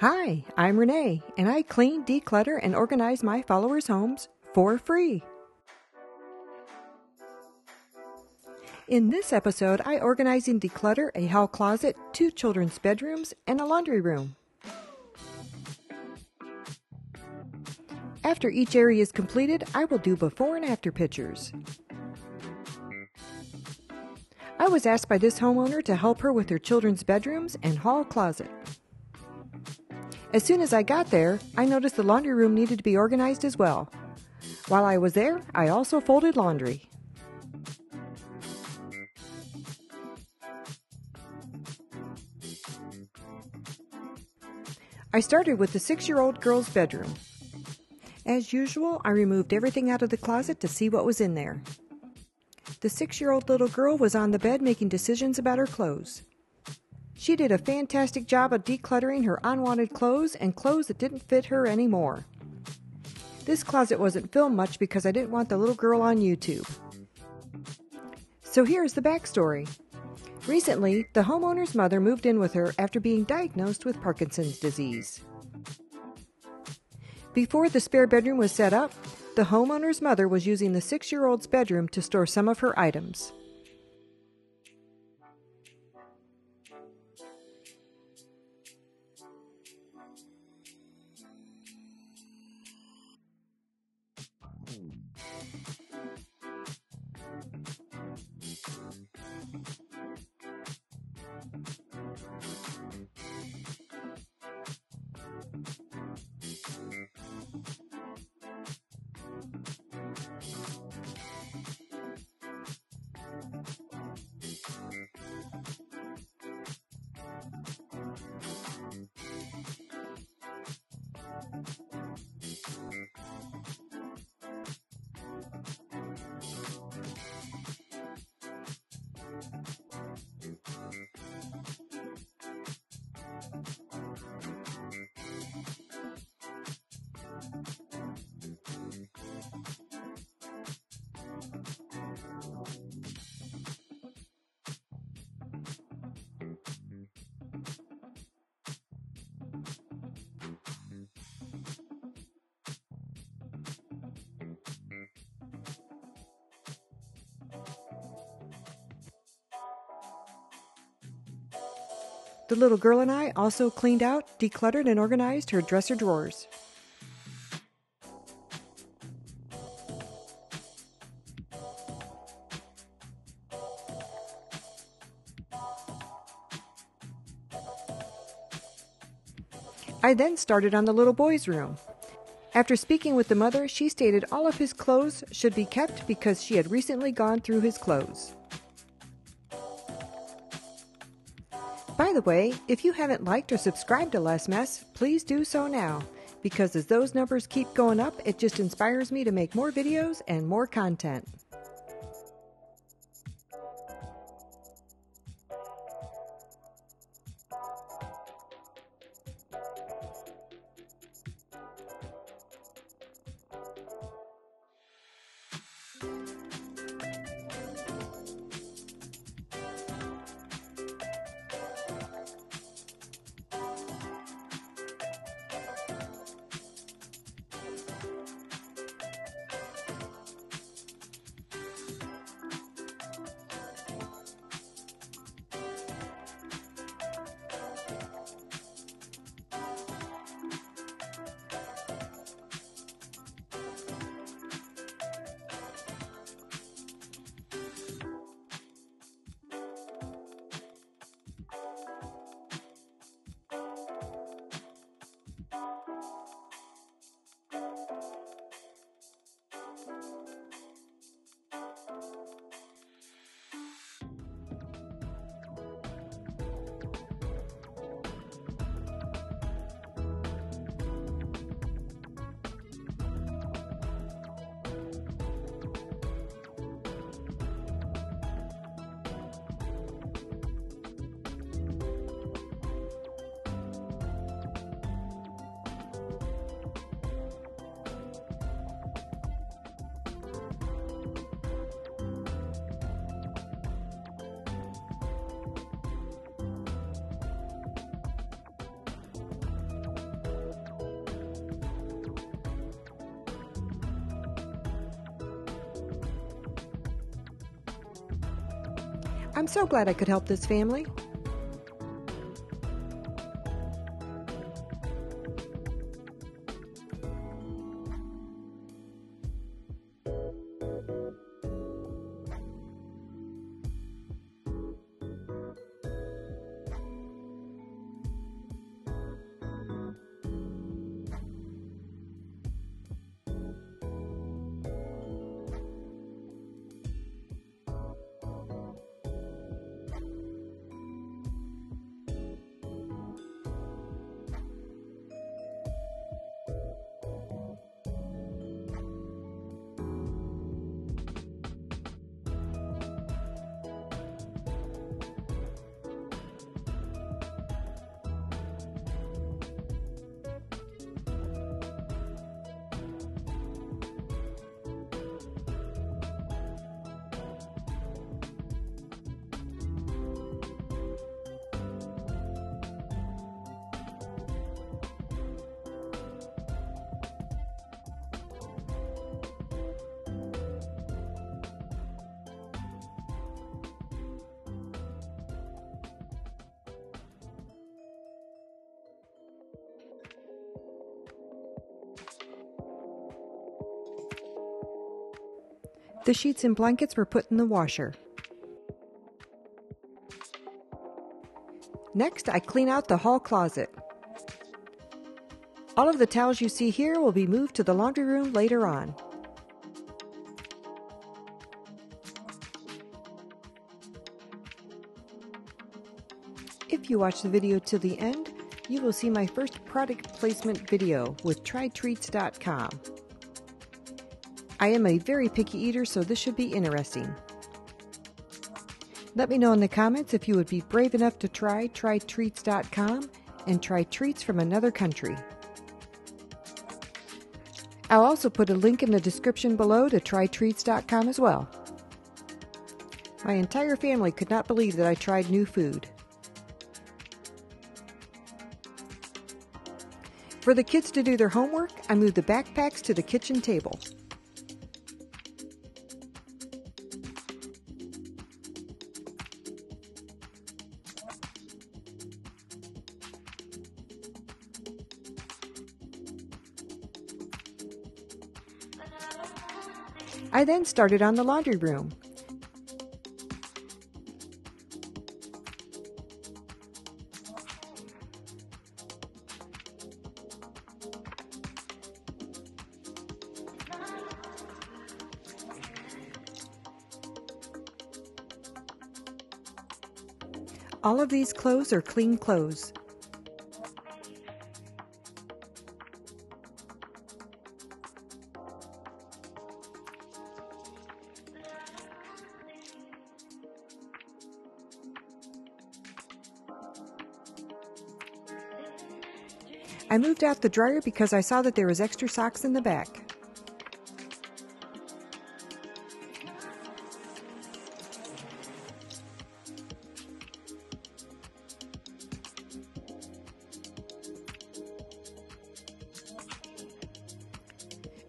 Hi, I'm Renee, and I clean, declutter, and organize my followers' homes for free. In this episode, I organize and declutter a hall closet, two children's bedrooms, and a laundry room. After each area is completed, I will do before and after pictures. I was asked by this homeowner to help her with her children's bedrooms and hall closet. As soon as I got there, I noticed the laundry room needed to be organized as well. While I was there, I also folded laundry. I started with the six year old girl's bedroom. As usual, I removed everything out of the closet to see what was in there. The six year old little girl was on the bed making decisions about her clothes. She did a fantastic job of decluttering her unwanted clothes and clothes that didn't fit her anymore. This closet wasn't filmed much because I didn't want the little girl on YouTube. So here's the backstory. Recently, the homeowner's mother moved in with her after being diagnosed with Parkinson's disease. Before the spare bedroom was set up, the homeowner's mother was using the six year old's bedroom to store some of her items. The little girl and I also cleaned out, decluttered, and organized her dresser drawers. I then started on the little boy's room. After speaking with the mother, she stated all of his clothes should be kept because she had recently gone through his clothes. The way, if you haven't liked or subscribed to Less Mess, please do so now, because as those numbers keep going up, it just inspires me to make more videos and more content. I'm so glad I could help this family. The sheets and blankets were put in the washer. Next, I clean out the hall closet. All of the towels you see here will be moved to the laundry room later on. If you watch the video till the end, you will see my first product placement video with trytreats.com. I am a very picky eater, so this should be interesting. Let me know in the comments if you would be brave enough to try trytreats.com and try treats from another country. I'll also put a link in the description below to trytreats.com as well. My entire family could not believe that I tried new food. For the kids to do their homework, I moved the backpacks to the kitchen table. I then started on the laundry room. All of these clothes are clean clothes. Moved out the dryer because I saw that there was extra socks in the back.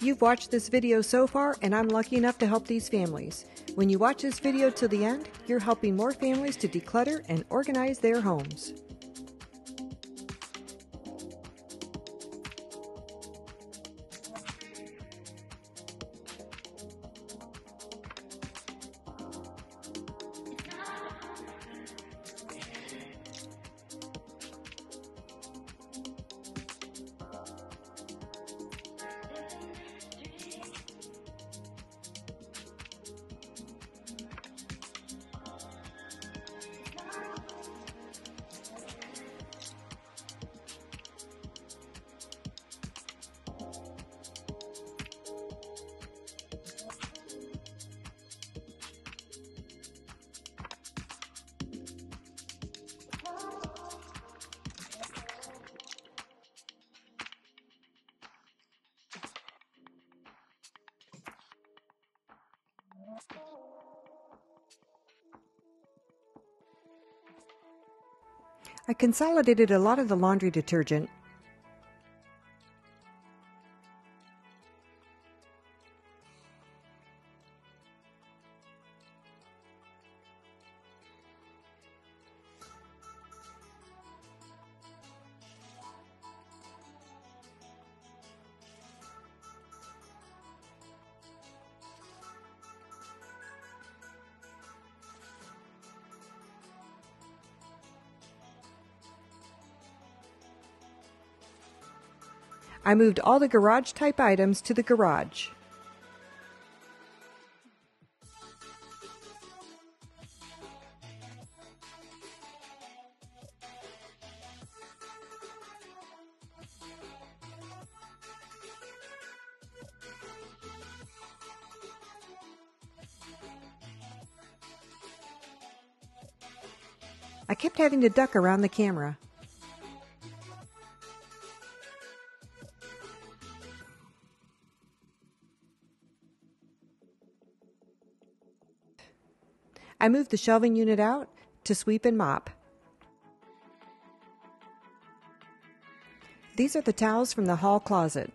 You've watched this video so far and I'm lucky enough to help these families. When you watch this video till the end, you're helping more families to declutter and organize their homes. I consolidated a lot of the laundry detergent I moved all the garage type items to the garage. I kept having to duck around the camera. I moved the shelving unit out to sweep and mop. These are the towels from the hall closet.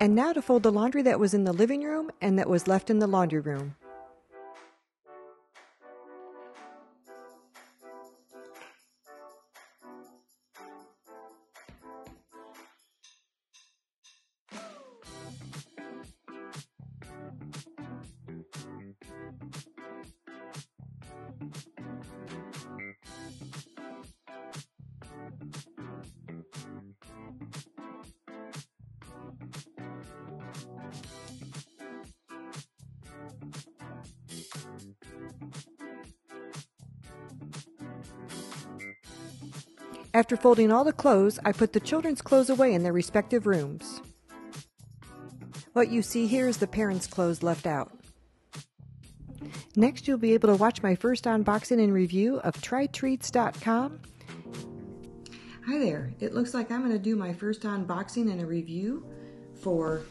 And now to fold the laundry that was in the living room and that was left in the laundry room. After folding all the clothes, I put the children's clothes away in their respective rooms. What you see here is the parents' clothes left out. Next, you'll be able to watch my first unboxing and review of TryTreats.com. Hi there. It looks like I'm going to do my first unboxing and a review for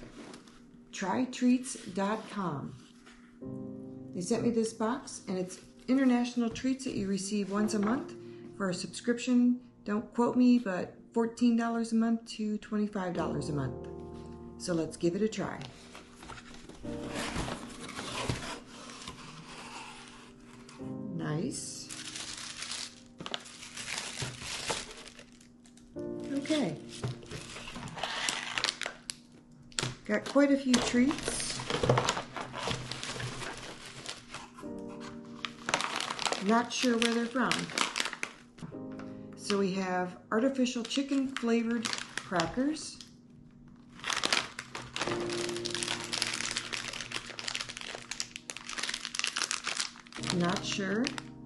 TryTreats.com. They sent me this box, and it's international treats that you receive once a month for a subscription don't quote me, but $14 a month to $25 a month. So let's give it a try. Nice. Okay. Got quite a few treats. Not sure where they're from. So we have artificial chicken flavored crackers. Not sure,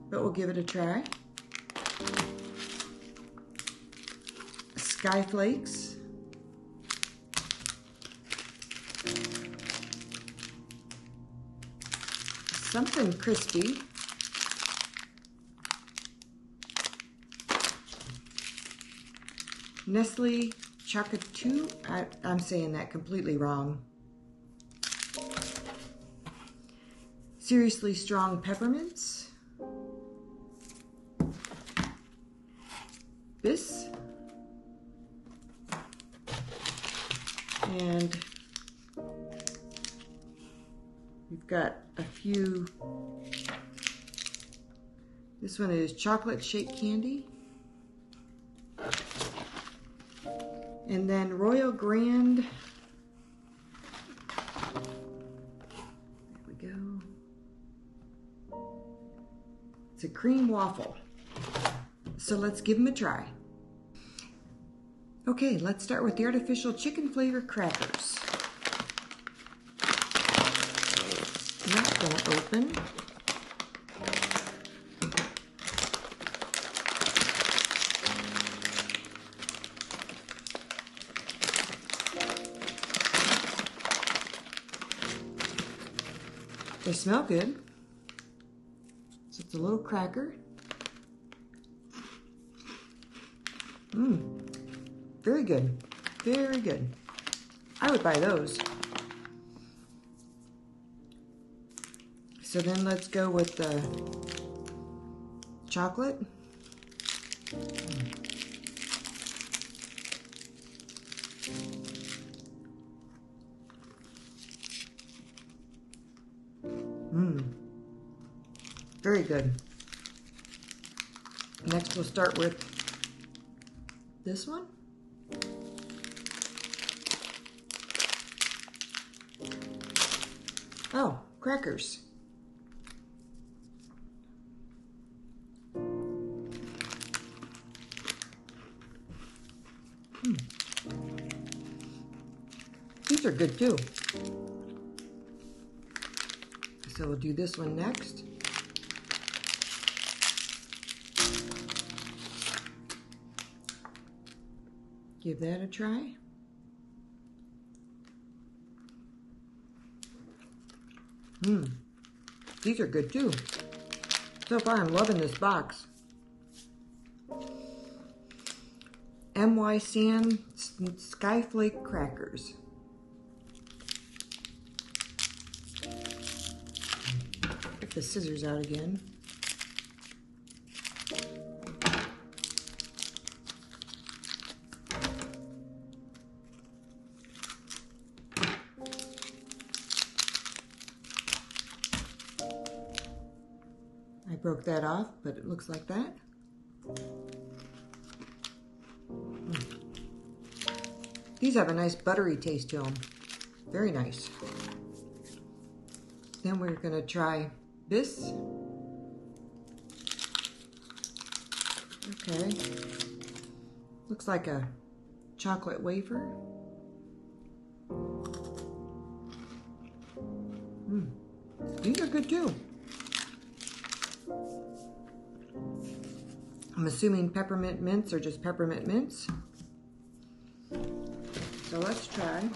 but we'll give it a try. Sky Flakes. Something crispy. Nestle Chocotoo. I, I'm saying that completely wrong. Seriously Strong Peppermints. This. And we've got a few. This one is chocolate shake candy. And then Royal Grand. There we go. It's a cream waffle. So let's give them a try. Okay, let's start with the artificial chicken flavor crackers. Not gonna open. Smell good. So it's a little cracker. Mmm. Very good. Very good. I would buy those. So then let's go with the chocolate. Very good. Next we'll start with this one. Oh, crackers. Hmm. These are good too. So we'll do this one next. Give that a try. Mmm. These are good too. So far, I'm loving this box. MY San Skyflake Crackers. Get the scissors out again. That off, but it looks like that. These have a nice buttery taste to them. Very nice. Then we're going to try this. Okay. Looks like a chocolate wafer. Mm. These are good too. I'm assuming peppermint mints are just peppermint mints. So let's try,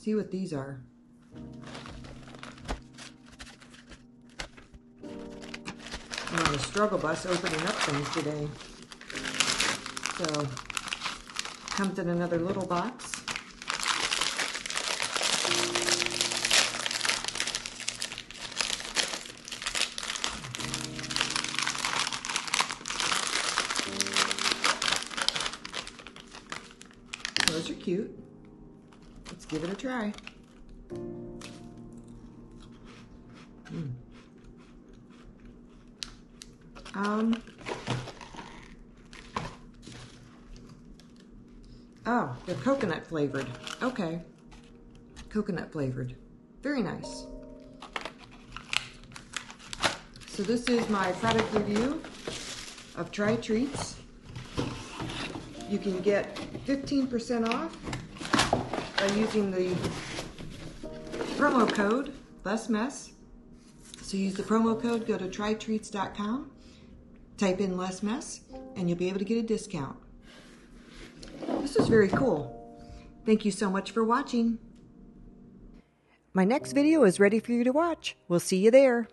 see what these are. I'm on the struggle bus opening up things today. So, comes in another little box. It a try. Mm. Um. Oh, they're coconut flavored. Okay. Coconut flavored. Very nice. So this is my product review of Try Treats. You can get 15% off by using the promo code Less Mess. So use the promo code, go to trytreats.com, type in Less Mess, and you'll be able to get a discount. This is very cool. Thank you so much for watching. My next video is ready for you to watch. We'll see you there.